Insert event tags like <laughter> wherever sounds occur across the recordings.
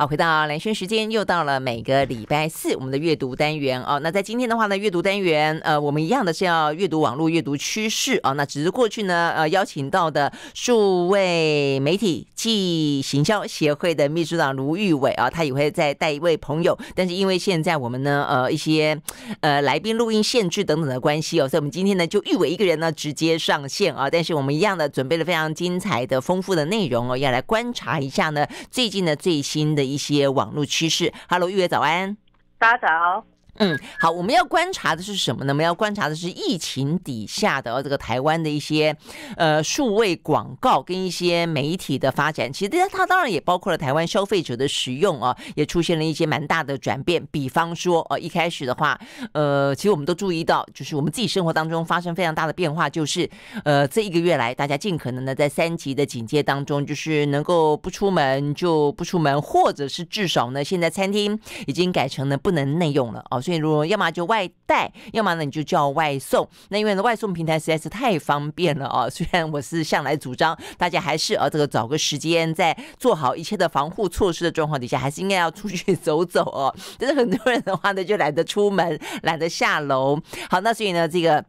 好，回到蓝轩时间，又到了每个礼拜四我们的阅读单元哦。那在今天的话呢，阅读单元，呃，我们一样的是要阅读网络阅读趋势啊。那只是过去呢，呃，邀请到的数位媒体暨行销协会的秘书长卢玉伟啊，他也会再带一位朋友。但是因为现在我们呢，呃，一些呃来宾录音限制等等的关系哦，所以我们今天呢就玉伟一个人呢直接上线啊。但是我们一样的准备了非常精彩的、丰富的内容哦，要来观察一下呢最近的最新的。一些网络趋势，Hello，预约早安，大家早。嗯，好，我们要观察的是什么呢？我们要观察的是疫情底下的这个台湾的一些呃数位广告跟一些媒体的发展。其实它当然也包括了台湾消费者的使用啊，也出现了一些蛮大的转变。比方说，呃，一开始的话，呃，其实我们都注意到，就是我们自己生活当中发生非常大的变化，就是呃，这一个月来，大家尽可能的在三级的警戒当中，就是能够不出门就不出门，或者是至少呢，现在餐厅已经改成呢不能内用了哦。所以，如果要么就外带，要么呢你就叫外送。那因为呢，外送平台实在是太方便了啊！虽然我是向来主张大家还是呃这个找个时间，在做好一切的防护措施的状况底下，还是应该要出去走走哦。但是很多人的话呢，就懒得出门，懒得下楼。好，那所以呢，这个。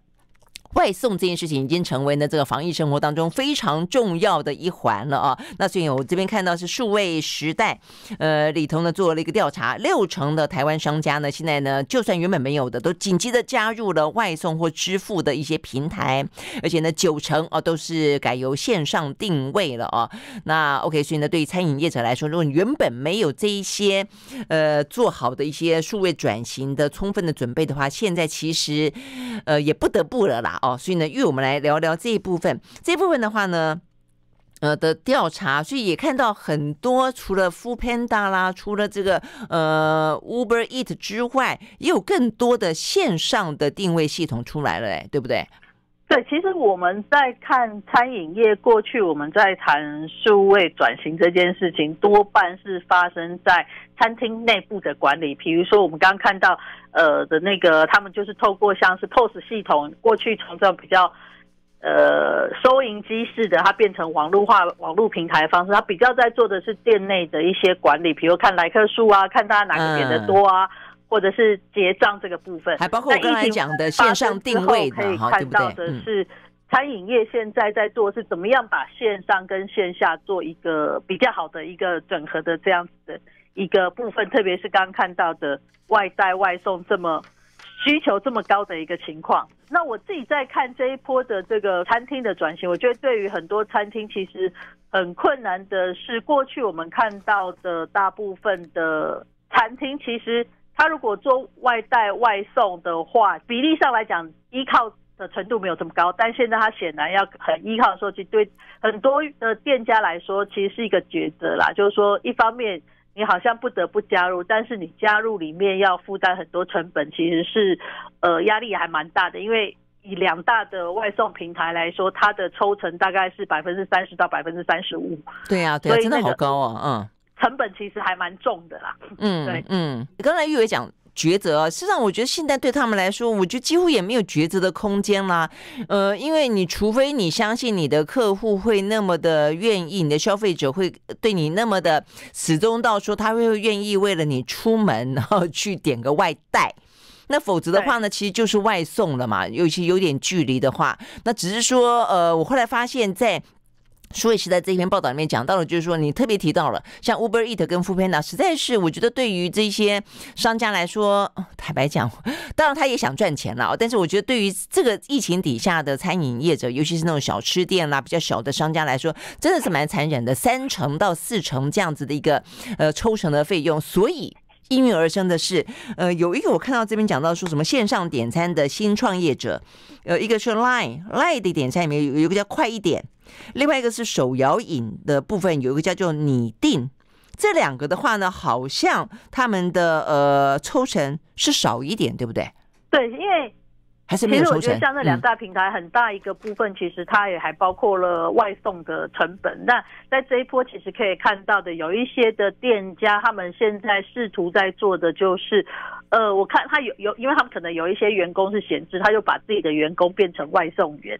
外送这件事情已经成为呢这个防疫生活当中非常重要的一环了啊。那所以我这边看到是数位时代，呃里头呢做了一个调查，六成的台湾商家呢现在呢就算原本没有的，都紧急的加入了外送或支付的一些平台，而且呢九成哦都是改由线上定位了啊。那 OK，所以呢对于餐饮业者来说，如果你原本没有这一些呃做好的一些数位转型的充分的准备的话，现在其实呃也不得不了啦。哦，所以呢，因为我们来聊聊这一部分，这一部分的话呢，呃的调查，所以也看到很多除了 Food Panda 啦，除了这个呃 Uber Eat 之外，也有更多的线上的定位系统出来了，哎，对不对？对，其实我们在看餐饮业过去，我们在谈数位转型这件事情，多半是发生在餐厅内部的管理。比如说，我们刚刚看到，呃的那个，他们就是透过像是 POS 系统，过去从这种比较呃收银机式的，它变成网络化、网络平台方式，它比较在做的是店内的一些管理，比如看来客数啊，看大家哪个点的多啊。或者是结账这个部分，还包括我刚才讲的线上定位可以看到的是，餐饮业现在在做是怎么样把线上跟线下做一个比较好的一个整合的这样子的一个部分，特别是刚看到的外带外送这么需求这么高的一个情况。那我自己在看这一波的这个餐厅的转型，我觉得对于很多餐厅其实很困难的是，过去我们看到的大部分的餐厅其实。他如果做外带外送的话，比例上来讲，依靠的程度没有这么高。但现在他显然要很依靠说，去对很多的店家来说，其实是一个抉择啦。就是说，一方面你好像不得不加入，但是你加入里面要负担很多成本，其实是呃压力还蛮大的。因为以两大的外送平台来说，它的抽成大概是百分之三十到百分之三十五。对呀，对，真的好高啊，嗯。成本其实还蛮重的啦。嗯，<laughs> 对，嗯，刚才玉伟讲抉择，事实上我觉得现在对他们来说，我觉得几乎也没有抉择的空间啦。呃，因为你除非你相信你的客户会那么的愿意，你的消费者会对你那么的始终到说他会愿意为了你出门 <laughs> 然后去点个外带，那否则的话呢，其实就是外送了嘛。尤其有点距离的话，那只是说，呃，我后来发现，在数位时代这篇报道里面讲到了，就是说你特别提到了像 Uber Eat 跟 f o o Panda，实在是我觉得对于这些商家来说，坦白讲，当然他也想赚钱了，但是我觉得对于这个疫情底下的餐饮业者，尤其是那种小吃店啦、比较小的商家来说，真的是蛮残忍的，三成到四成这样子的一个呃抽成的费用，所以应运而生的是，呃，有一个我看到这边讲到说什么线上点餐的新创业者，呃，一个是 Line，Line 的点餐里面有有一个叫快一点。另外一个是手摇饮的部分，有一个叫做拟定，这两个的话呢，好像他们的呃抽成是少一点，对不对？对，因为还是没有抽成。像那两大平台，很大一个部分其实它也还包括了外送的成本。那在这一波其实可以看到的，有一些的店家，他们现在试图在做的就是，呃，我看他有有，因为他们可能有一些员工是闲置，他就把自己的员工变成外送员。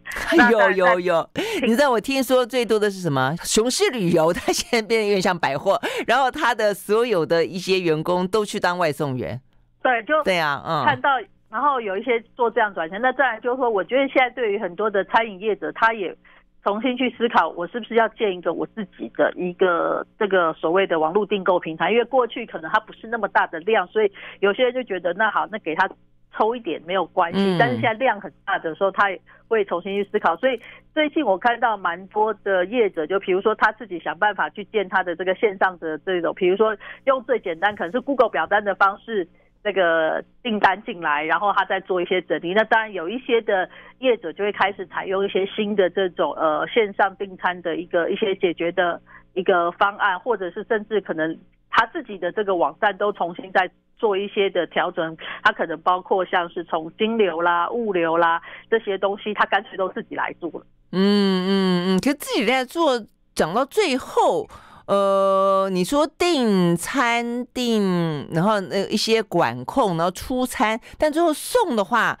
有 <laughs> 有有，你知道我听说最多的是什么？熊市旅游，他现在变得有点像百货，然后他的所有的一些员工都去当外送员。对，就对啊，嗯，看到，然后有一些做这样转型。那再来就是说，我觉得现在对于很多的餐饮业者，他也。重新去思考，我是不是要建一个我自己的一个这个所谓的网络订购平台？因为过去可能它不是那么大的量，所以有些人就觉得那好，那给他抽一点没有关系。但是现在量很大的时候，他也会重新去思考。所以最近我看到蛮多的业者，就比如说他自己想办法去建他的这个线上的这种，比如说用最简单可能是 Google 表单的方式。那个订单进来，然后他再做一些整理。那当然有一些的业者就会开始采用一些新的这种呃线上订餐的一个一些解决的一个方案，或者是甚至可能他自己的这个网站都重新再做一些的调整。他可能包括像是从金流啦、物流啦这些东西，他干脆都自己来做了。嗯嗯嗯，可是自己在做，讲到最后。呃，你说订餐订，然后呃一些管控，然后出餐，但最后送的话，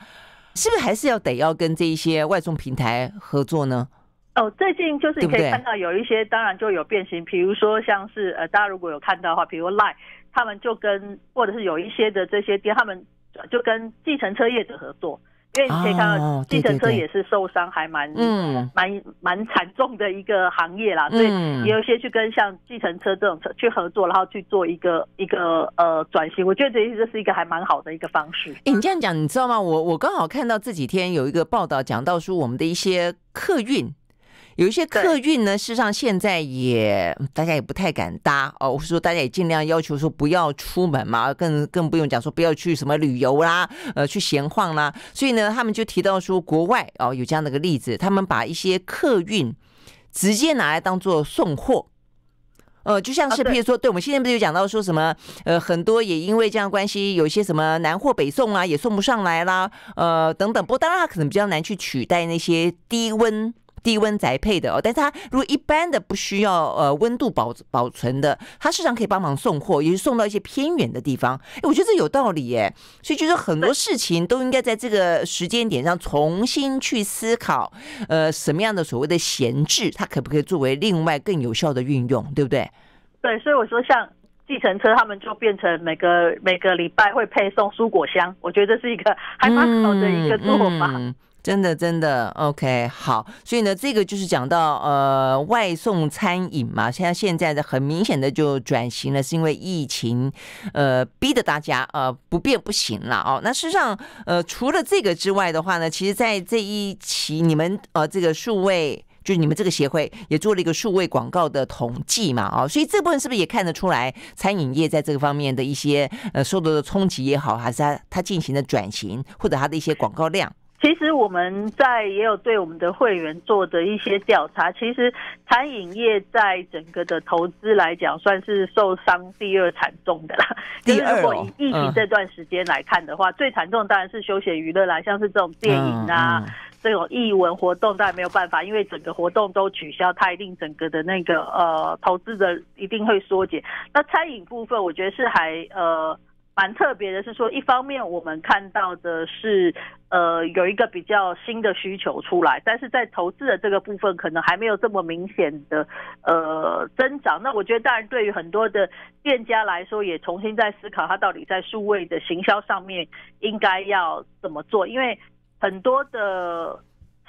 是不是还是要得要跟这一些外送平台合作呢？哦，最近就是你可以看到有一些，当然就有变形，比如说像是呃，大家如果有看到的话，比如 Line，他们就跟或者是有一些的这些店，他们就跟计程车业者合作。因为你可以看到，计程车也是受伤还蛮蛮蛮惨重的一个行业啦，所以也有一些去跟像计程车这种车去合作，然后去做一个一个呃转型。我觉得这这是一个还蛮好的一个方式。哎，你这样讲，你知道吗？我我刚好看到这几天有一个报道，讲到说我们的一些客运。有一些客运呢，事实上现在也大家也不太敢搭哦。我说大家也尽量要求说不要出门嘛，更更不用讲说不要去什么旅游啦，呃，去闲晃啦。所以呢，他们就提到说国外哦有这样的一个例子，他们把一些客运直接拿来当做送货，呃，就像是譬如说，对我们现在不是有讲到说什么，呃，很多也因为这样关系，有些什么南货北送啊，也送不上来啦，呃，等等。不过当然，它可能比较难去取代那些低温。低温宅配的哦，但是它如果一般的不需要呃温度保保存的，它市场可以帮忙送货，也是送到一些偏远的地方。哎，我觉得这有道理耶，所以就是很多事情都应该在这个时间点上重新去思考，呃，什么样的所谓的闲置，它可不可以作为另外更有效的运用，对不对？对，所以我说像计程车，他们就变成每个每个礼拜会配送蔬果箱，我觉得是一个还蛮好的一个做法。真的，真的，OK，好，所以呢，这个就是讲到呃外送餐饮嘛，现在现在的很明显的就转型了，是因为疫情，呃，逼得大家呃不变不行了哦。那事实上，呃，除了这个之外的话呢，其实，在这一期你们呃这个数位，就是你们这个协会也做了一个数位广告的统计嘛，哦，所以这部分是不是也看得出来，餐饮业在这个方面的一些呃受到的冲击也好，还是它它进行的转型，或者它的一些广告量？其实我们在也有对我们的会员做的一些调查，其实餐饮业在整个的投资来讲，算是受伤第二惨重的啦。第二，如果以疫情这段时间来看的话，最惨重当然是休闲娱乐啦，像是这种电影啊，这种艺文活动当然没有办法，因为整个活动都取消，它一定整个的那个呃投资的一定会缩减。那餐饮部分，我觉得是还呃。蛮特别的是说，一方面我们看到的是，呃，有一个比较新的需求出来，但是在投资的这个部分可能还没有这么明显的呃增长。那我觉得，当然对于很多的店家来说，也重新在思考，它到底在数位的行销上面应该要怎么做，因为很多的。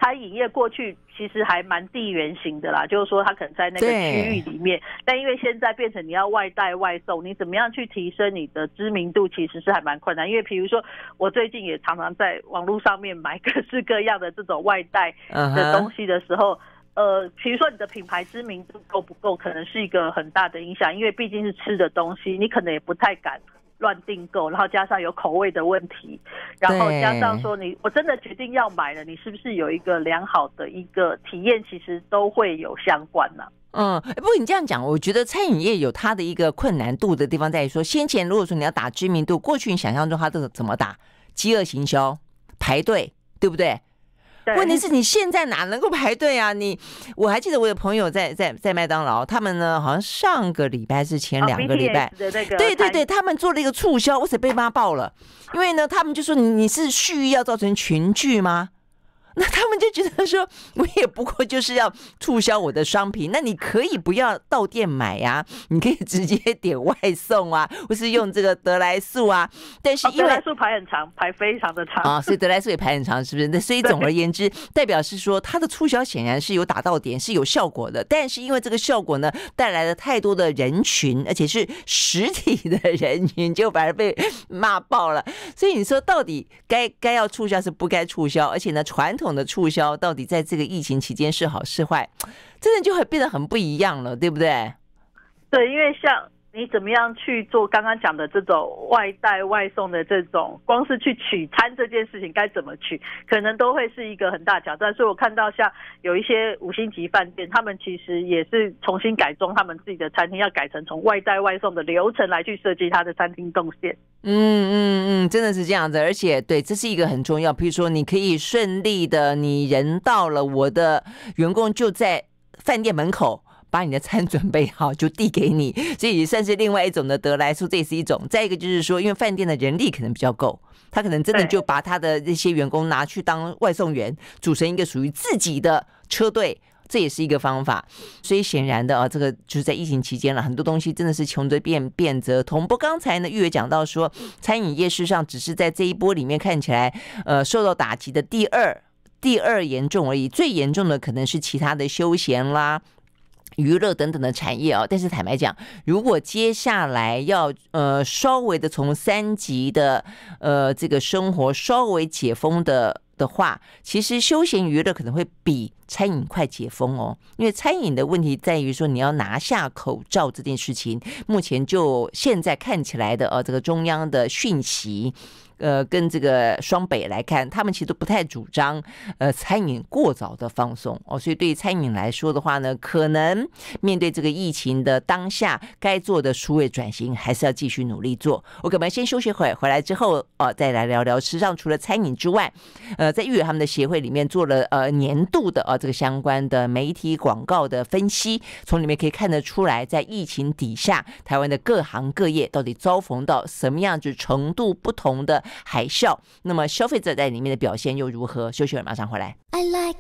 餐饮业过去其实还蛮地缘型的啦，就是说它可能在那个区域里面，但因为现在变成你要外带外送，你怎么样去提升你的知名度，其实是还蛮困难。因为比如说，我最近也常常在网络上面买各式各样的这种外带的东西的时候，呃，比如说你的品牌知名度够不够，可能是一个很大的影响。因为毕竟是吃的东西，你可能也不太敢。乱订购，然后加上有口味的问题，然后加上说你我真的决定要买了，你是不是有一个良好的一个体验？其实都会有相关呢。嗯，不过你这样讲，我觉得餐饮业有它的一个困难度的地方在于说，先前如果说你要打知名度，过去你想象中它都怎么打？饥饿行销，排队，对不对？问题是你现在哪能够排队啊？你我还记得我有朋友在在在麦当劳，他们呢好像上个礼拜是前两个礼拜，对对对，他们做了一个促销，我是被骂爆了，因为呢他们就说你你是蓄意要造成群聚吗？那他们就觉得说，我也不过就是要促销我的商品，那你可以不要到店买呀，你可以直接点外送啊，或是用这个德来素啊。但是德来素排很长，排非常的长啊，所以德来素也排很长，是不是？那所以总而言之，代表是说它的促销显然是有打到点，是有效果的。但是因为这个效果呢，带来了太多的人群，而且是实体的人群，就反而被骂爆了。所以你说到底该该要促销是不该促销，而且呢传统。统的促销到底在这个疫情期间是好是坏，真的就会变得很不一样了，对不对？对，因为像你怎么样去做刚刚讲的这种外带外送的这种，光是去取餐这件事情该怎么取，可能都会是一个很大挑战。所以我看到像有一些五星级饭店，他们其实也是重新改装他们自己的餐厅，要改成从外带外送的流程来去设计他的餐厅动线。嗯嗯嗯，真的是这样子，而且对，这是一个很重要。比如说，你可以顺利的，你人到了，我的员工就在饭店门口把你的餐准备好，就递给你，<laughs> 这也算是另外一种的得来速，这也是一种。再一个就是说，因为饭店的人力可能比较够，他可能真的就把他的这些员工拿去当外送员，组成一个属于自己的车队。这也是一个方法，所以显然的啊，这个就是在疫情期间了，很多东西真的是穷则变，变则通。不，刚才呢，玉伟讲到说，餐饮业事实上只是在这一波里面看起来，呃，受到打击的第二第二严重而已，最严重的可能是其他的休闲啦、娱乐等等的产业啊。但是坦白讲，如果接下来要呃稍微的从三级的呃这个生活稍微解封的。的话，其实休闲娱乐可能会比餐饮快解封哦，因为餐饮的问题在于说你要拿下口罩这件事情，目前就现在看起来的呃，这个中央的讯息。呃，跟这个双北来看，他们其实都不太主张呃餐饮过早的放松哦，所以对于餐饮来说的话呢，可能面对这个疫情的当下，该做的数位转型还是要继续努力做。我可能先休息会，回来之后呃再来聊聊。实际上，除了餐饮之外，呃，在育儿他们的协会里面做了呃年度的呃这个相关的媒体广告的分析，从里面可以看得出来，在疫情底下，台湾的各行各业到底遭逢到什么样子程度不同的。海啸，那么消费者在里面的表现又如何？休息会马上回来。I like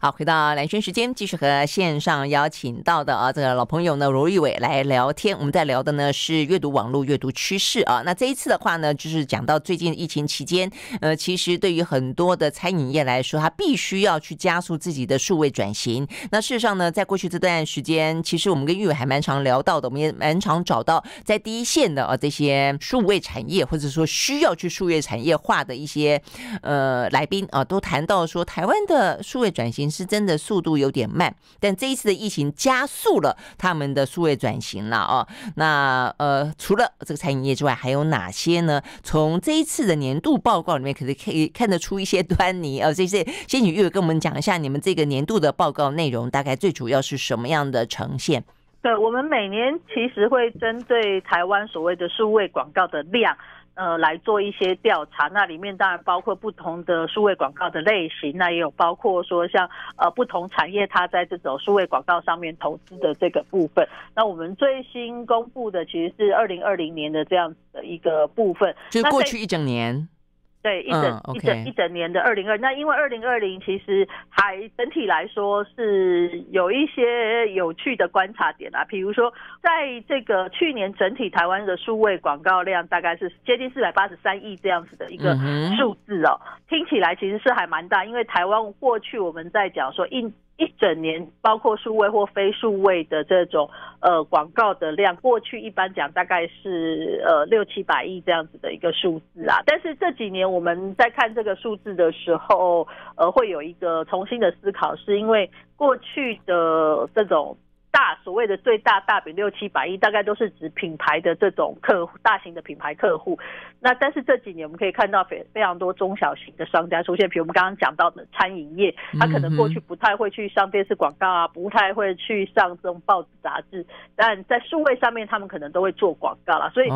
好，回到蓝轩时间，继续和线上邀请到的啊这个老朋友呢罗玉伟来聊天。我们在聊的呢是阅读网络阅读趋势啊。那这一次的话呢，就是讲到最近疫情期间，呃，其实对于很多的餐饮业来说，它必须要去加速自己的数位转型。那事实上呢，在过去这段时间，其实我们跟玉伟还蛮常聊到的，我们也蛮常找到在第一线的啊这些数位产业，或者说需要去数位产业化的一些呃来宾啊，都谈到说台湾的数位转型。是真的速度有点慢，但这一次的疫情加速了他们的数位转型了哦。那呃，除了这个餐饮业之外，还有哪些呢？从这一次的年度报告里面，可是可以看得出一些端倪呃，这些仙女玉跟我们讲一下，你们这个年度的报告内容大概最主要是什么样的呈现？对我们每年其实会针对台湾所谓的数位广告的量。呃，来做一些调查，那里面当然包括不同的数位广告的类型，那也有包括说像呃不同产业它在这种数位广告上面投资的这个部分。那我们最新公布的其实是二零二零年的这样子的一个部分，就是过去一整年。对，一整一整一整年的二零二，那因为二零二零其实还整体来说是有一些有趣的观察点啊，比如说在这个去年整体台湾的数位广告量大概是接近四百八十三亿这样子的一个数字哦，听起来其实是还蛮大，因为台湾过去我们在讲说一。一整年，包括数位或非数位的这种呃广告的量，过去一般讲大概是呃六七百亿这样子的一个数字啊。但是这几年我们在看这个数字的时候，呃，会有一个重新的思考，是因为过去的这种所谓的最大大饼六七百亿，大概都是指品牌的这种客户，大型的品牌客户。那但是这几年我们可以看到非非常多中小型的商家出现，比如我们刚刚讲到的餐饮业，他可能过去不太会去上电视广告啊，不太会去上这种报纸杂志，但在数位上面他们可能都会做广告了。所以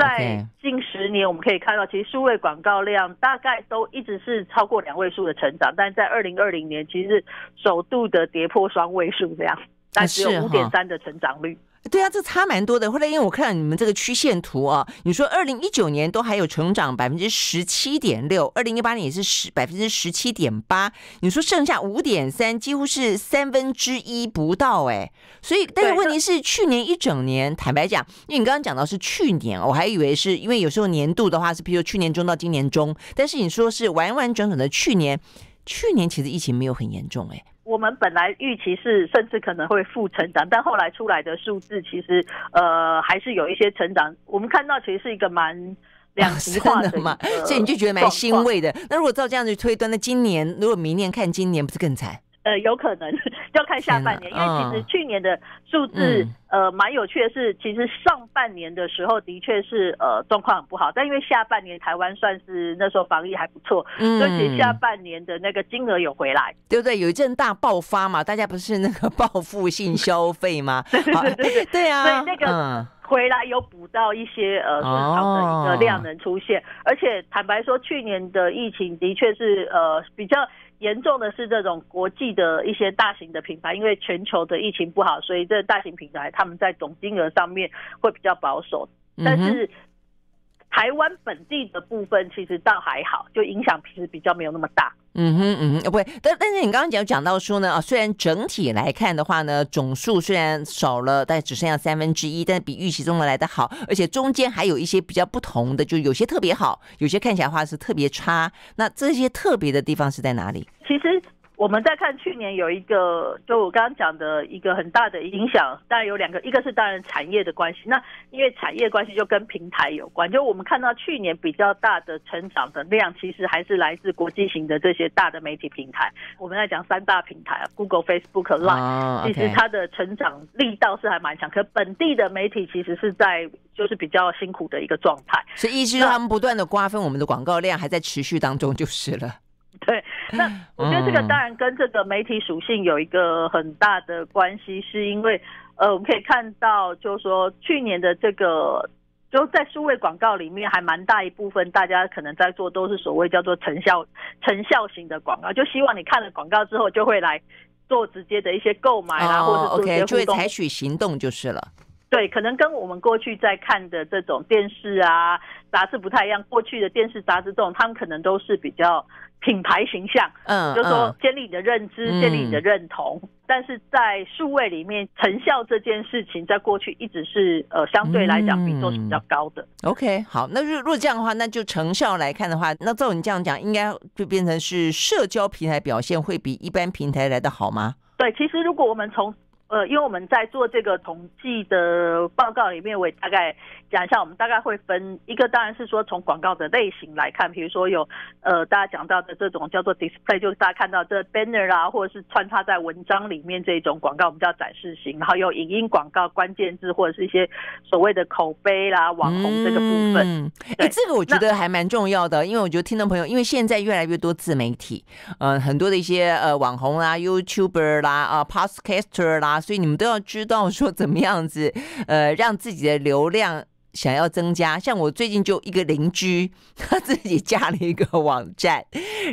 在近十年我们可以看到，其实数位广告量大概都一直是超过两位数的成长，但在二零二零年其实是首度的跌破双位数这样。但只有五点三的成长率。对啊，这差蛮多的。后来因为我看到你们这个曲线图啊，你说二零一九年都还有成长百分之十七点六，二零一八年也是十百分之十七点八。你说剩下五点三，几乎是三分之一不到哎。所以，但是问题是去年一整年，坦白讲，因为你刚刚讲到是去年，我还以为是因为有时候年度的话是，比如去年中到今年中，但是你说是完完整整的去年，去年其实疫情没有很严重哎。我们本来预期是甚至可能会负成长，但后来出来的数字其实呃还是有一些成长。我们看到其实是一个蛮两极化的嘛，所以你就觉得蛮欣慰的。那如果照这样子推断，那今年如果明年看今年，不是更惨？呃，有可能要看下半年，因为其实去年的数字呃蛮有趣的是，其实上半年的时候的确是呃状况很不好，但因为下半年台湾算是那时候防疫还不错，嗯所以下半年的那个金额有回来，对不对？有一阵大爆发嘛，大家不是那个报复性消费吗？<laughs> 对对对对对啊，所以那个回来有补到一些呃市场的一个量能出现，而且坦白说，去年的疫情的确是呃比较。严重的是这种国际的一些大型的品牌，因为全球的疫情不好，所以这大型品牌他们在总金额上面会比较保守，但是。台湾本地的部分其实倒还好，就影响其实比较没有那么大。嗯哼嗯哼，不会。但但是你刚刚讲讲到说呢啊，虽然整体来看的话呢，总数虽然少了，但只剩下三分之一，但是比预期中的来的好，而且中间还有一些比较不同的，就有些特别好，有些看起来话是特别差。那这些特别的地方是在哪里？其实。我们再看去年有一个，就我刚刚讲的一个很大的影响，当然有两个，一个是当然产业的关系，那因为产业关系就跟平台有关，就我们看到去年比较大的成长的量，其实还是来自国际型的这些大的媒体平台。我们在讲三大平台，Google、Facebook、Line，其实它的成长力道是还蛮强，可本地的媒体其实是在就是比较辛苦的一个状态。所以意思是他们不断的瓜分我们的广告量，还在持续当中就是了。<laughs> 对，那我觉得这个当然跟这个媒体属性有一个很大的关系，是因为呃，我们可以看到，就是说去年的这个就在数位广告里面，还蛮大一部分大家可能在做都是所谓叫做成效成效型的广告，就希望你看了广告之后就会来做直接的一些购买啊，或者做一些就会采取行动就是了。对，可能跟我们过去在看的这种电视啊、杂志不太一样。过去的电视、杂志这种，他们可能都是比较品牌形象，嗯，就说建立你的认知、建立你的认同。但是在数位里面，成效这件事情，在过去一直是呃相对来讲比重是比较高的。OK，好，那如如果这样的话，那就成效来看的话，那照你这样讲，应该就变成是社交平台表现会比一般平台来的好吗？对，其实如果我们从呃，因为我们在做这个统计的报告里面，我也大概讲一下，我们大概会分一个，当然是说从广告的类型来看，比如说有呃大家讲到的这种叫做 display，就是大家看到这 banner 啊，或者是穿插在文章里面这种广告，我们叫展示型，然后有影音广告、关键字或者是一些所谓的口碑啦、网红这个部分。哎，这个我觉得还蛮重要的，因为我觉得听众朋友，因为现在越来越多自媒体，嗯，很多的一些呃网红啦、YouTuber 啦、啊 Podcaster 啦。所以你们都要知道说怎么样子，<laughs> 呃，让自己的流量想要增加。像我最近就一个邻居，<laughs> 他自己加了一个网站，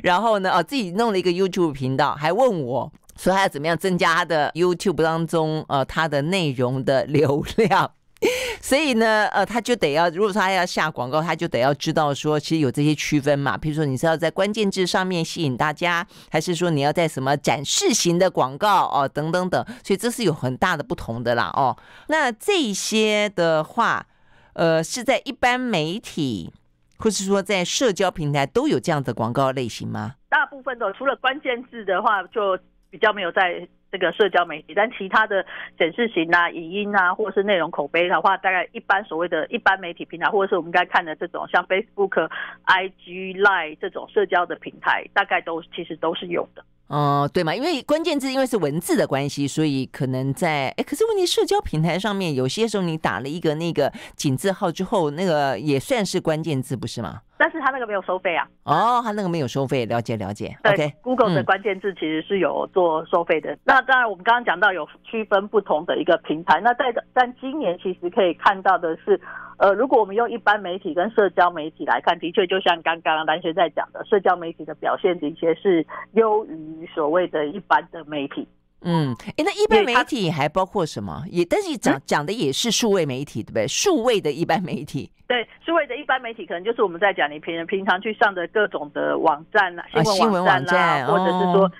然后呢，哦，自己弄了一个 YouTube 频道，还问我说他要怎么样增加他的 YouTube 当中呃他的内容的流量。<laughs> 所以呢，呃，他就得要，如果说他要下广告，他就得要知道说，其实有这些区分嘛。比如说，你是要在关键字上面吸引大家，还是说你要在什么展示型的广告哦，等等等。所以这是有很大的不同的啦，哦。那这些的话，呃，是在一般媒体，或是说在社交平台都有这样的广告类型吗？大部分的除了关键字的话，就比较没有在。这个社交媒体，但其他的显示型啊、影音啊，或者是内容口碑的话，大概一般所谓的一般媒体平台，或者是我们该看的这种像 Facebook、IG、Line 这种社交的平台，大概都其实都是有的。哦，对嘛，因为关键字因为是文字的关系，所以可能在哎，可是问题社交平台上面，有些时候你打了一个那个井字号之后，那个也算是关键字，不是吗？但是他那个没有收费啊。哦，他那个没有收费，了解了解。对，Google 的关键字其实是有做收费的。那当然，我们刚刚讲到有区分不同的一个平台。那在但今年其实可以看到的是。呃，如果我们用一般媒体跟社交媒体来看，的确就像刚刚蓝学在讲的，社交媒体的表现的确是优于所谓的一般的媒体。嗯，哎，那一般媒体还包括什么？也但是讲讲的也是数位媒体，对不对？数位的一般媒体。对，数位的一般媒体可能就是我们在讲你平平常去上的各种的网站啊，新闻网站或者是说。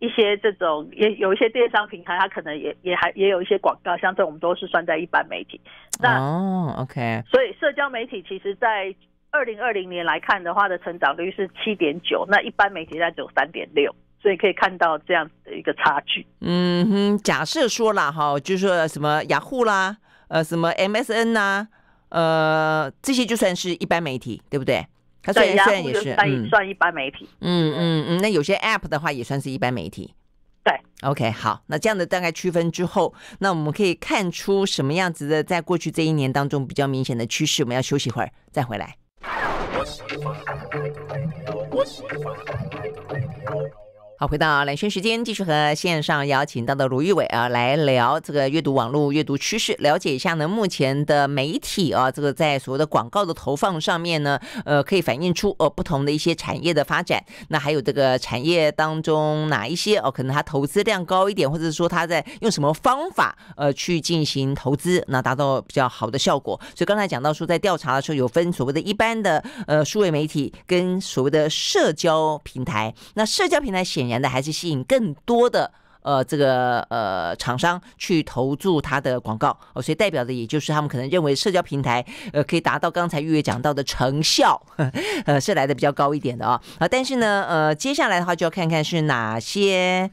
一些这种也有一些电商平台，它可能也也还也有一些广告，像这种都是算在一般媒体。那哦，OK。所以社交媒体其实，在二零二零年来看的话，的成长率是七点九，那一般媒体在只有三点六，所以可以看到这样个差距。嗯哼，假设说了哈，就是说什么雅虎啦，呃，什么 MSN 呐，呃，这些就算是一般媒体，对不对？它虽然虽然也是算算一般媒体，嗯嗯嗯，那有些 App 的话也算是一般媒体，对，OK，好，那这样的大概区分之后，那我们可以看出什么样子的，在过去这一年当中比较明显的趋势。我们要休息会儿再回来。好，回到蓝轩时间，继续和线上邀请到的卢玉伟啊来聊这个阅读网络阅读趋势，了解一下呢目前的媒体啊，这个在所谓的广告的投放上面呢，呃，可以反映出呃不同的一些产业的发展。那还有这个产业当中哪一些哦，可能它投资量高一点，或者是说它在用什么方法呃去进行投资，那达到比较好的效果。所以刚才讲到说，在调查的时候有分所谓的一般的呃数位媒体跟所谓的社交平台，那社交平台显。显然的还是吸引更多的呃这个呃厂商去投注它的广告哦，所以代表的也就是他们可能认为社交平台呃可以达到刚才玉月讲到的成效，<laughs> 呃是来的比较高一点的啊啊，但是呢呃接下来的话就要看看是哪些。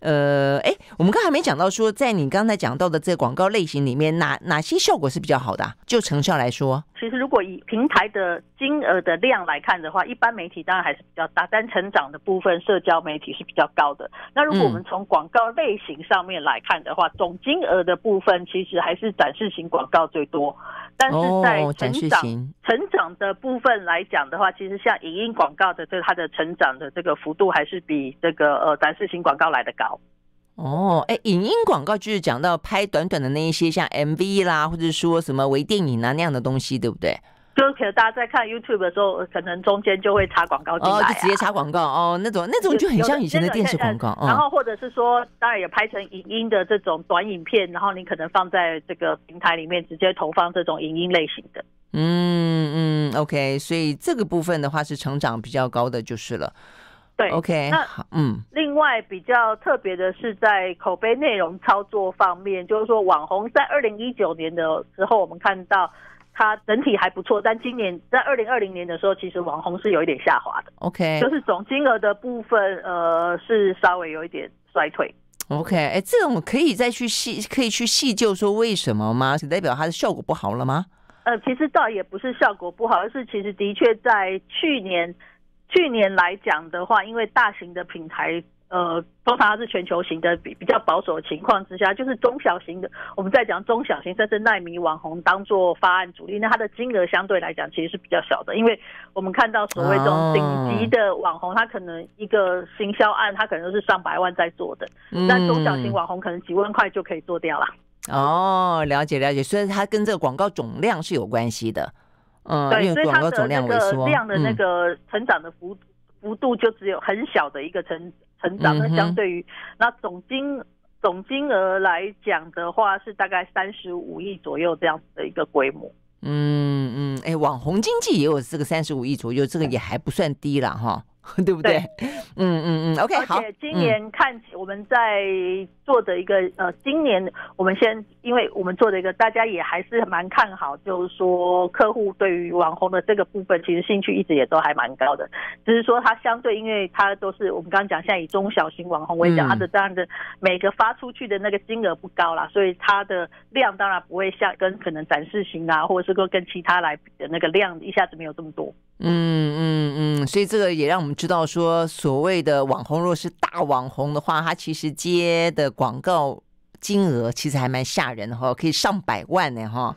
呃，哎，我们刚才没讲到说，在你刚才讲到的这个广告类型里面，哪哪些效果是比较好的？就成效来说，其实如果以平台的金额的量来看的话，一般媒体当然还是比较大，但成长的部分社交媒体是比较高的。那如果我们从广告类型上面来看的话，总金额的部分其实还是展示型广告最多。但是在成长成长的部分来讲的话，其实像影音广告的这它的成长的这个幅度还是比这个呃展示型广告来的高。哦，哎，影音广告就是讲到拍短短的那一些像 MV 啦，或者说什么微电影啊那样的东西，对不对？就可能大家在看 YouTube 的时候，可能中间就会插广告进来，就直接插广告哦，那种那种就很像以前的电视广告。然后或者是说，当然也拍成影音的这种短影片，然后你可能放在这个平台里面直接投放这种影音类型的。嗯嗯，OK，所以这个部分的话是成长比较高的就是了。对，OK，那嗯，另外比较特别的是在口碑内容操作方面，就是说网红在二零一九年的时候，我们看到。它整体还不错，但今年在二零二零年的时候，其实网红是有一点下滑的。OK，就是总金额的部分，呃，是稍微有一点衰退。OK，哎，这种可以再去细，可以去细究说为什么吗？是代表它的效果不好了吗？呃，其实倒也不是效果不好，而是其实的确在去年，去年来讲的话，因为大型的品牌。呃，通常它是全球型的，比比较保守的情况之下，就是中小型的。我们在讲中小型甚至耐米网红当做发案主力，那它的金额相对来讲其实是比较小的，因为我们看到所谓这种顶级的网红，他可能一个行销案，他可能都是上百万在做的，但中小型网红可能几万块就可以做掉了。哦，了解了解，所以它跟这个广告总量是有关系的。嗯，对，所以它的那个量的那个成长的幅幅度就只有很小的一个成。成长那相对于那总金总金额来讲的话，是大概三十五亿左右这样子的一个规模。嗯嗯，哎，网红经济也有这个三十五亿左右，这个也还不算低了哈。<laughs> 对不对？嗯嗯嗯，OK，好。而且今年看，我们在做的一个呃，今年我们先，因为我们做的一个，大家也还是蛮看好，就是说客户对于网红的这个部分，其实兴趣一直也都还蛮高的。只是说它相对，因为它都是我们刚刚讲，现在以中小型网红为讲，它的这样的每个发出去的那个金额不高啦，所以它的量当然不会像跟可能展示型啊，或者是说跟其他来比的那个量一下子没有这么多。嗯嗯嗯，所以这个也让我们知道说，所谓的网红，若是大网红的话，他其实接的广告金额其实还蛮吓人的哈，可以上百万呢哈。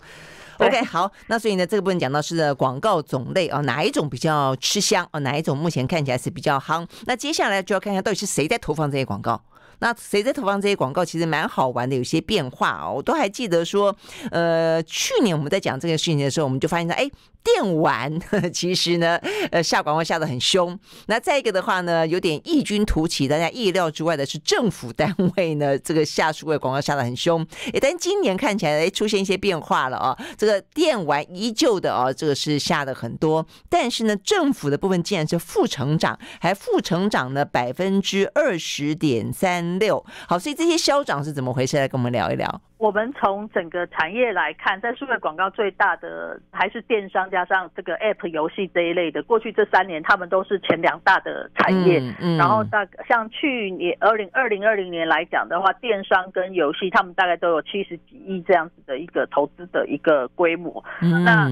OK，好，那所以呢，这个部分讲到是广告种类啊，哪一种比较吃香啊？哪一种目前看起来是比较夯？那接下来就要看看到底是谁在投放这些广告。那谁在投放这些广告，其实蛮好玩的，有些变化哦。我都还记得说，呃，去年我们在讲这个事情的时候，我们就发现到，哎。电玩 <laughs> 其实呢，呃，下广告下的很凶。那再一个的话呢，有点异军突起，大家意料之外的是，政府单位呢 <laughs> 这个下数位广告下的很凶。哎，但今年看起来哎出现一些变化了啊。这个电玩依旧的啊，这个是下的很多，但是呢，政府的部分竟然是负成长，还负成长呢百分之二十点三六。好，所以这些消长是怎么回事？来跟我们聊一聊。我们从整个产业来看，在数位广告最大的还是电商加上这个 App 游戏这一类的。过去这三年，他们都是前两大的产业。然后大像去年二零二零二零年来讲的话，电商跟游戏他们大概都有七十几亿这样子的一个投资的一个规模。那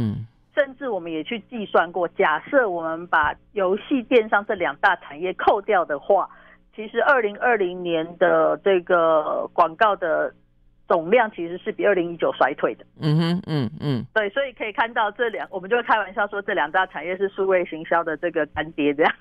甚至我们也去计算过，假设我们把游戏、电商这两大产业扣掉的话，其实二零二零年的这个广告的。总量其实是比二零一九衰退的。嗯哼，嗯嗯，对，所以可以看到这两，我们就会开玩笑说这两大产业是数位行销的这个干爹这样。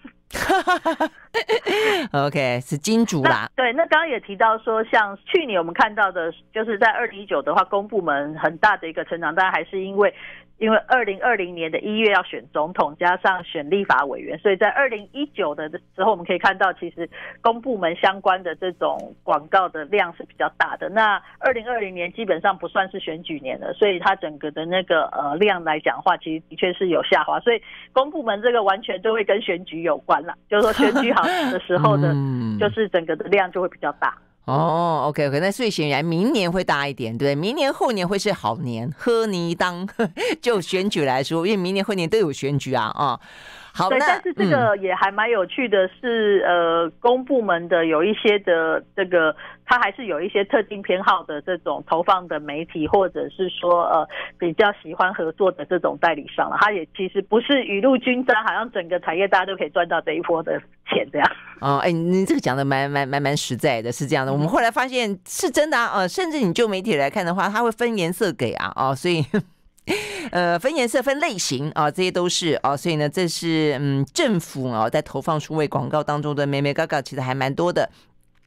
<laughs> OK，是金主啦。对，那刚刚也提到说，像去年我们看到的，就是在二零一九的话，公部门很大的一个成长，当然还是因为。因为二零二零年的一月要选总统，加上选立法委员，所以在二零一九的时候，我们可以看到，其实公部门相关的这种广告的量是比较大的。那二零二零年基本上不算是选举年了，所以它整个的那个呃量来讲话，其实的确是有下滑。所以公部门这个完全就会跟选举有关了，就是说选举好的时候的，就是整个的量就会比较大。哦，OK OK，那所以显然明年会大一点，对明年后年会是好年，喝你当 <laughs> 就选举来说，因为明年后年都有选举啊啊。好，对，但是这个也还蛮有趣的，是呃，公部门的有一些的这个，它还是有一些特定偏好的这种投放的媒体，或者是说呃比较喜欢合作的这种代理商了。它也其实不是雨露均沾，好像整个产业大家都可以赚到这一波的钱这样。哦，哎，你这个讲的蛮蛮蛮蛮实在的，是这样的。我们后来发现是真的啊，呃，甚至你就媒体来看的话，它会分颜色给啊，哦，所以。<laughs> 呃，分颜色、分类型啊，这些都是啊，所以呢，这是嗯，政府啊在投放数位广告当中的美美嘎嘎，其实还蛮多的。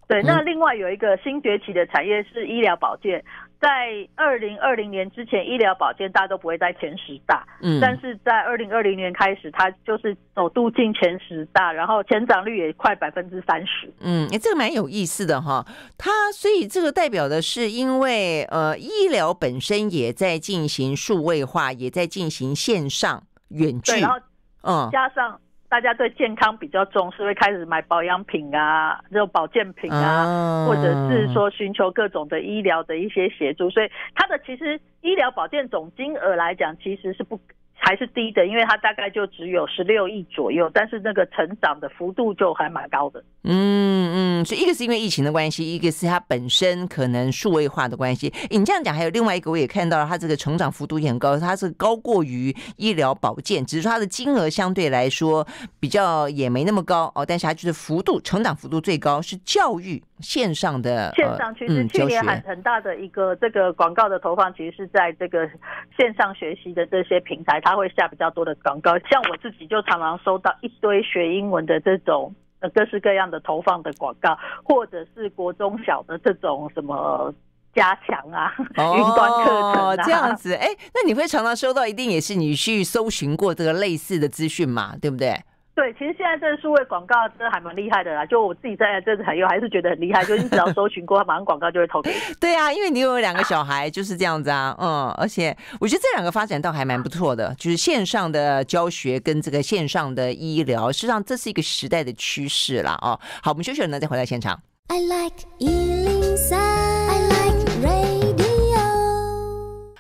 对，那另外有一个新崛起的产业是医疗保健。在二零二零年之前，医疗保健大家都不会在前十大，嗯，但是在二零二零年开始，它就是首度进前十大，然后成长率也快百分之三十。嗯，哎，这个蛮有意思的哈。它所以这个代表的是，因为呃，医疗本身也在进行数位化，也在进行线上远距，然后嗯，加上。大家对健康比较重视，会开始买保养品啊，这种保健品啊，或者是说寻求各种的医疗的一些协助，所以它的其实医疗保健总金额来讲，其实是不。还是低的，因为它大概就只有十六亿左右，但是那个成长的幅度就还蛮高的。嗯嗯，所以一个是因为疫情的关系，一个是它本身可能数位化的关系。你这样讲，还有另外一个，我也看到了，它这个成长幅度也很高，它是高过于医疗保健，只是说它的金额相对来说比较也没那么高哦，但是它就是幅度成长幅度最高是教育。线上的线上其实去年很很大的一个这个广告的投放，其实是在这个线上学习的这些平台，它会下比较多的广告。像我自己就常常收到一堆学英文的这种各式各样的投放的广告，或者是国中小的这种什么加强啊、<laughs> 云端课程啊这样子。哎，那你会常常收到，一定也是你去搜寻过这个类似的资讯嘛？对不对？对，其实现在这个数位广告真的还蛮厉害的啦。就我自己在这个产业还是觉得很厉害，就你只要搜寻过，马上广告就会投给你。<laughs> 对啊，因为你有两个小孩就是这样子啊，嗯，而且我觉得这两个发展倒还蛮不错的，就是线上的教学跟这个线上的医疗，实际上这是一个时代的趋势了哦。好，我们休息了呢，再回到现场。I like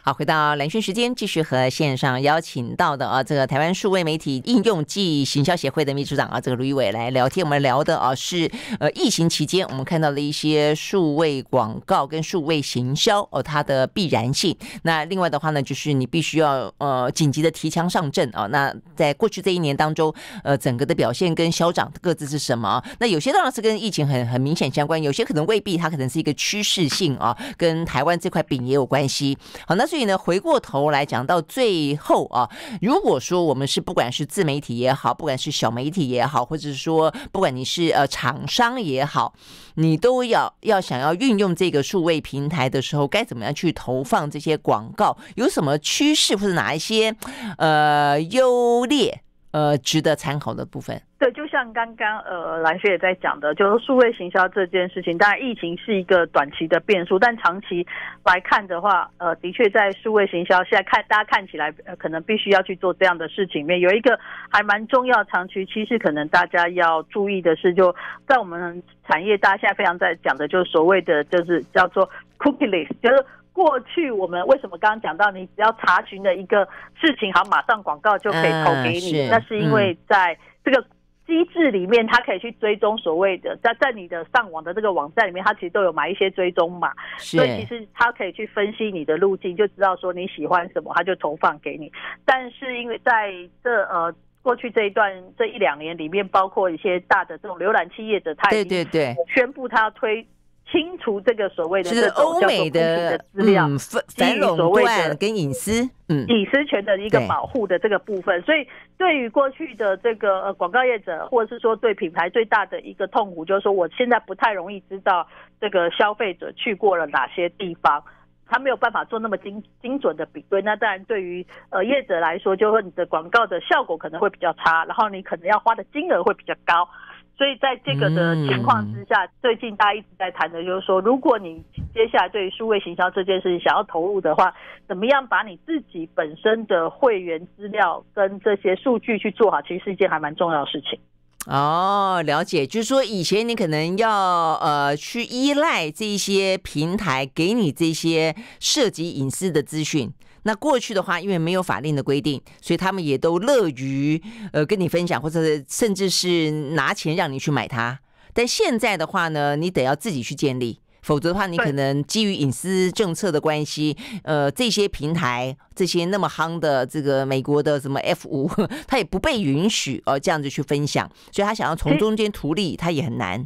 好，回到蓝轩时间，继续和线上邀请到的啊，这个台湾数位媒体应用暨行销协会的秘书长啊，这个卢一伟来聊天。我们聊的啊是呃疫情期间我们看到的一些数位广告跟数位行销哦它的必然性。那另外的话呢，就是你必须要呃紧急的提枪上阵啊。那在过去这一年当中，呃整个的表现跟消长各自是什么？那有些当然是跟疫情很很明显相关，有些可能未必，它可能是一个趋势性啊，跟台湾这块饼也有关系。好，那。所以呢，回过头来讲到最后啊，如果说我们是不管是自媒体也好，不管是小媒体也好，或者是说不管你是呃厂商也好，你都要要想要运用这个数位平台的时候，该怎么样去投放这些广告？有什么趋势或者哪一些呃优劣？呃，值得参考的部分。对，就像刚刚呃蓝雪也在讲的，就是数位行销这件事情，当然疫情是一个短期的变数，但长期来看的话，呃，的确在数位行销现在看大家看起来呃可能必须要去做这样的事情，里面有一个还蛮重要长期趋势，可能大家要注意的是，就在我们产业，大家现在非常在讲的，就是所谓的就是叫做 cookie list，就是。过去我们为什么刚刚讲到你只要查询的一个事情，好马上广告就可以投给你？那是因为在这个机制里面，它可以去追踪所谓的在在你的上网的这个网站里面，它其实都有买一些追踪码，所以其实它可以去分析你的路径，就知道说你喜欢什么，它就投放给你。但是因为在这呃过去这一段这一两年里面，包括一些大的这种浏览器业者，他已经宣布他要推。清除这个所谓的是欧美的资料，反垄断跟隐私，嗯，隐私权的一个保护的这个部分。所以，对于过去的这个呃广告业者，或者是说对品牌最大的一个痛苦，就是说我现在不太容易知道这个消费者去过了哪些地方，他没有办法做那么精精准的比对。那当然，对于呃业者来说，就说你的广告的效果可能会比较差，然后你可能要花的金额会比较高。所以在这个的情况之下，最近大家一直在谈的就是说，如果你接下来对于数位行销这件事情想要投入的话，怎么样把你自己本身的会员资料跟这些数据去做好，其实是一件还蛮重要的事情。哦，了解，就是说以前你可能要呃去依赖这些平台给你这些涉及隐私的资讯。那过去的话，因为没有法令的规定，所以他们也都乐于呃跟你分享，或者甚至是拿钱让你去买它。但现在的话呢，你得要自己去建立，否则的话，你可能基于隐私政策的关系，呃，这些平台这些那么夯的这个美国的什么 F 五，<laughs> 它也不被允许呃这样子去分享，所以他想要从中间图利，他也很难。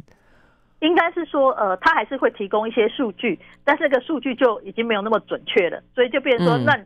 应该是说，呃，他还是会提供一些数据，但是这个数据就已经没有那么准确了，所以就变成说那。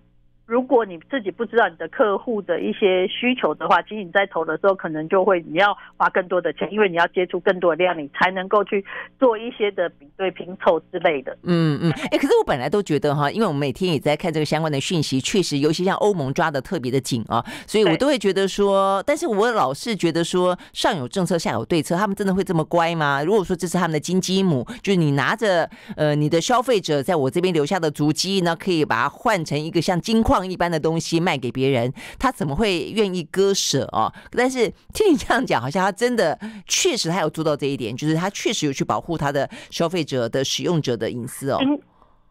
如果你自己不知道你的客户的一些需求的话，其实你在投的时候可能就会你要花更多的钱，因为你要接触更多的量，你才能够去做一些的比对拼凑之类的。嗯嗯，哎，可是我本来都觉得哈，因为我每天也在看这个相关的讯息，确实，尤其像欧盟抓的特别的紧啊，所以我都会觉得说，但是我老是觉得说，上有政策，下有对策，他们真的会这么乖吗？如果说这是他们的金鸡母，就是你拿着呃你的消费者在我这边留下的足迹呢，可以把它换成一个像金矿。一般的东西卖给别人，他怎么会愿意割舍哦？但是听你这样讲，好像他真的确实他有做到这一点，就是他确实有去保护他的消费者的使用者的隐私哦。应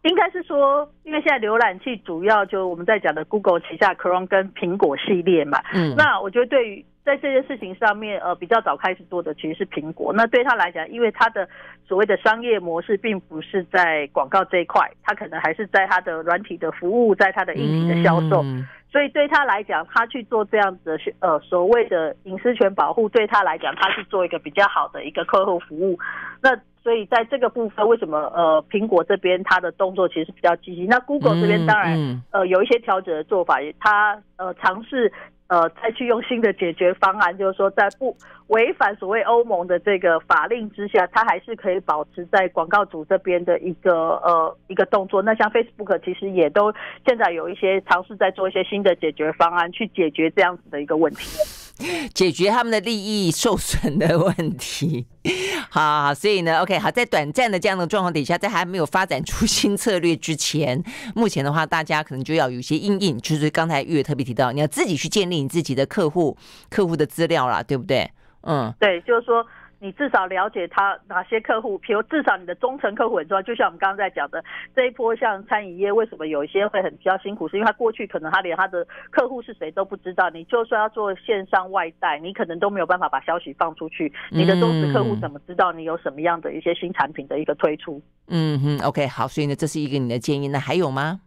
应该是说，因为现在浏览器主要就我们在讲的 Google 旗下 Chrome 跟苹果系列嘛，嗯，那我觉得对于。在这件事情上面，呃，比较早开始做的其实是苹果。那对他来讲，因为他的所谓的商业模式并不是在广告这一块，他可能还是在他的软体的服务，在他的硬体的销售。所以对他来讲，他去做这样子的呃所谓的隐私权保护，对他来讲，他去做一个比较好的一个客户服务。那所以在这个部分，为什么呃苹果这边他的动作其实比较积极？那 Google 这边当然呃有一些调整的做法，他呃尝试。呃，再去用新的解决方案，就是说，在不违反所谓欧盟的这个法令之下，它还是可以保持在广告主这边的一个呃一个动作。那像 Facebook 其实也都现在有一些尝试在做一些新的解决方案，去解决这样子的一个问题。<laughs> 解决他们的利益受损的问题，<laughs> 好，好，所以呢，OK，好，在短暂的这样的状况底下，在还没有发展出新策略之前，目前的话，大家可能就要有一些应应，就是刚才月特别提到，你要自己去建立你自己的客户客户的资料啦，对不对？嗯，对，就是说。你至少了解他哪些客户，比如至少你的忠诚客户很重要。就像我们刚刚在讲的这一波，像餐饮业为什么有一些会很比较辛苦，是因为他过去可能他连他的客户是谁都不知道。你就算要做线上外带，你可能都没有办法把消息放出去，你的忠实客户怎么知道你有什么样的一些新产品的一个推出？嗯哼，OK，好，所以呢，这是一个你的建议。那还有吗？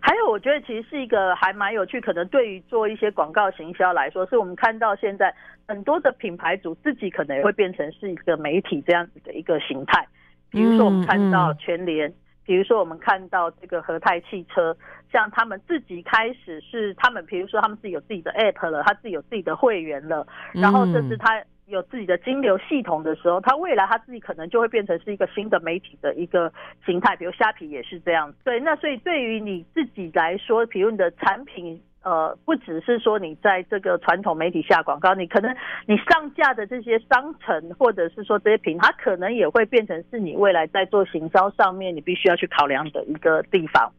还有，我觉得其实是一个还蛮有趣，可能对于做一些广告行销来说，是我们看到现在很多的品牌主自己可能也会变成是一个媒体这样子的一个形态。比如说，我们看到全联，比如说我们看到这个和泰汽车，像他们自己开始是他们，比如说他们自己有自己的 app 了，他自己有自己的会员了，然后这是他。有自己的金流系统的时候，他未来他自己可能就会变成是一个新的媒体的一个形态，比如虾皮也是这样。对，那所以对于你自己来说，比如你的产品，呃，不只是说你在这个传统媒体下广告，你可能你上架的这些商城，或者是说这些品，它可能也会变成是你未来在做行销上面你必须要去考量的一个地方。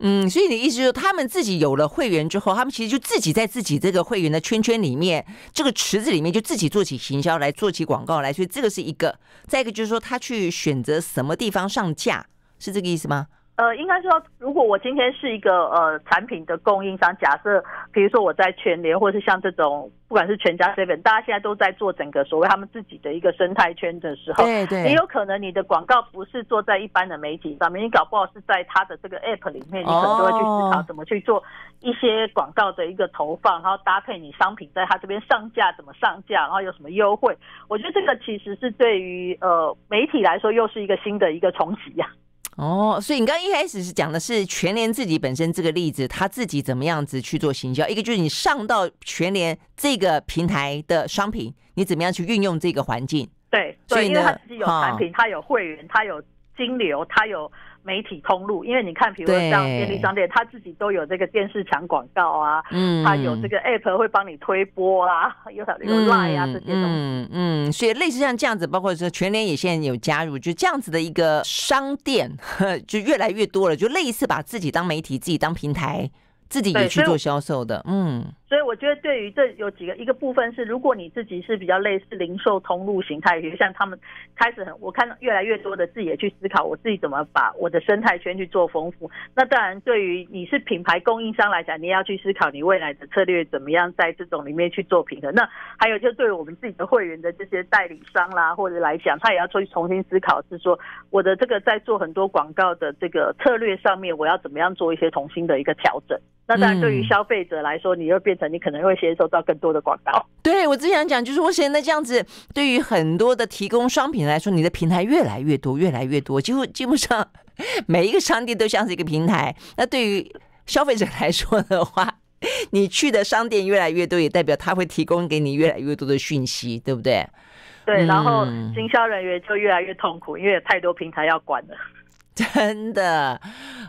嗯，所以你的意思就是，他们自己有了会员之后，他们其实就自己在自己这个会员的圈圈里面，这个池子里面就自己做起行销来，做起广告来。所以这个是一个。再一个就是说，他去选择什么地方上架，是这个意思吗？呃，应该说，如果我今天是一个呃产品的供应商，假设比如说我在全联，或是像这种，不管是全家 seven，大家现在都在做整个所谓他们自己的一个生态圈的时候，对对，也有可能你的广告不是做在一般的媒体上面，你搞不好是在他的这个 app 里面，你可能就会去思考怎么去做一些广告的一个投放，然后搭配你商品在他这边上架怎么上架，然后有什么优惠。我觉得这个其实是对于呃媒体来说又是一个新的一个冲击呀。哦，所以你刚一开始是讲的是全联自己本身这个例子，他自己怎么样子去做行销？一个就是你上到全联这个平台的商品，你怎么样去运用这个环境？对，所以因为他自己有产品，他有会员，他有金流，他有。媒体通路，因为你看，比如说像便利商店，他自己都有这个电视墙广告啊，嗯，他有这个 app 会帮你推播啊，<laughs> 有有 line 啊这些东西，嗯嗯，所以类似像这样子，包括说全联也现在有加入，就这样子的一个商店，<laughs> 就越来越多了，就类似把自己当媒体，自己当平台。自己也去做销售的，嗯，所以我觉得对于这有几个一个部分是，如果你自己是比较类似零售通路形态，比如像他们开始很，我看到越来越多的自己也去思考，我自己怎么把我的生态圈去做丰富。那当然，对于你是品牌供应商来讲，你也要去思考你未来的策略怎么样在这种里面去做平衡。那还有就对我们自己的会员的这些代理商啦，或者来讲，他也要出去重新思考，是说我的这个在做很多广告的这个策略上面，我要怎么样做一些重新的一个调整。那当然，对于消费者来说，你又变成你可能会接收到更多的广告。对我只想讲，就是我现在这样子，对于很多的提供商品来说，你的平台越来越多，越来越多，几乎基本上每一个商店都像是一个平台。那对于消费者来说的话，你去的商店越来越多，也代表他会提供给你越来越多的讯息，对不对？对，然后经销人员就越来越痛苦，因为有太多平台要管了。真的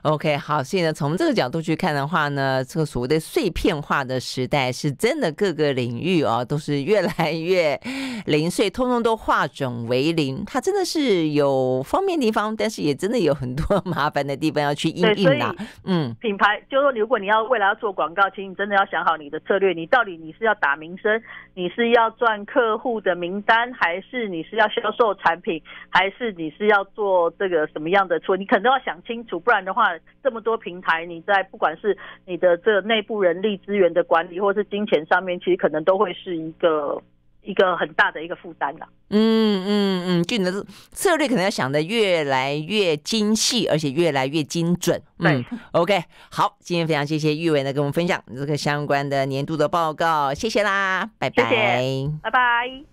，OK，好。所以呢，从这个角度去看的话呢，这个所谓的碎片化的时代，是真的各个领域哦都是越来越零碎，通通都化整为零。它真的是有方便地方，但是也真的有很多麻烦的地方要去应应啦。嗯，品牌就是说，如果你要未来要做广告，其实你真的要想好你的策略。你到底你是要打名声，你是要赚客户的名单，还是你是要销售产品，还是你是要做这个什么样的错？你可能要想清楚，不然的话，这么多平台，你在不管是你的这内部人力资源的管理，或是金钱上面，其实可能都会是一个一个很大的一个负担了。嗯嗯嗯，就你的策略可能要想的越来越精细，而且越来越精准。嗯，OK，好，今天非常谢谢玉伟呢跟我们分享这个相关的年度的报告，谢谢啦，拜拜，拜拜。